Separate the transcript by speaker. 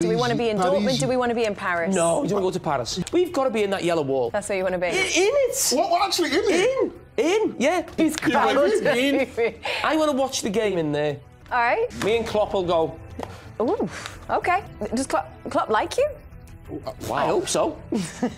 Speaker 1: Do we want to be in
Speaker 2: Paris.
Speaker 1: Dortmund? Do we want to be in Paris?
Speaker 3: No, we don't want to go to Paris. We've got to be in that yellow wall.
Speaker 1: That's where you want to be.
Speaker 3: in, in it.
Speaker 2: What, what actually in it?
Speaker 3: In, in, yeah.
Speaker 1: He's
Speaker 3: in. I want to watch the game in there.
Speaker 1: All right.
Speaker 3: Me and Klopp will go.
Speaker 1: Ooh. Okay. Does Klopp, Klopp like you?
Speaker 3: I hope so.